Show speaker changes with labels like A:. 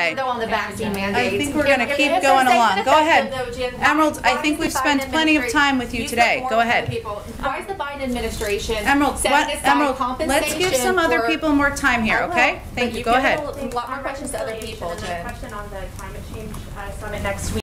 A: Though on the vaccine mandates.
B: I think we're gonna keep going along. Go ahead. Emerald, I think we've spent plenty of time with you today. Go ahead.
A: Why is the Biden administration
B: Emerald, what, Emerald, let's give some other people more time here,
A: oh,
B: okay? Thank you, go ahead.
A: A lot more questions to other people, Jen.
C: question on the climate change uh, summit next week.